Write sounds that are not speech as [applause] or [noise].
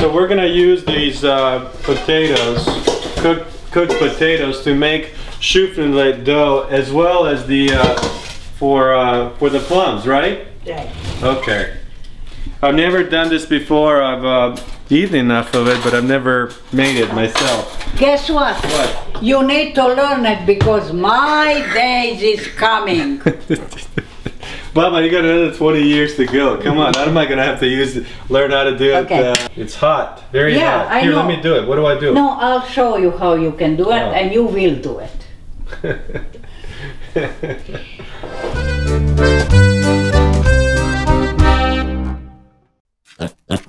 so we're gonna use these uh, potatoes, cooked cooked potatoes, to make choufflenlet dough as well as the uh, for uh, for the plums, right? Right. Okay. I've never done this before. I've uh, eaten enough of it, but I've never made it myself. Guess what? What? You need to learn it because my days is coming. [laughs] Baba, you got another 20 years to go. Come on, how am I gonna have to use it, learn how to do it? Okay. Uh, it's hot, very yeah, hot. Here, I know. let me do it. What do I do? No, I'll show you how you can do it, oh. and you will do it. [laughs]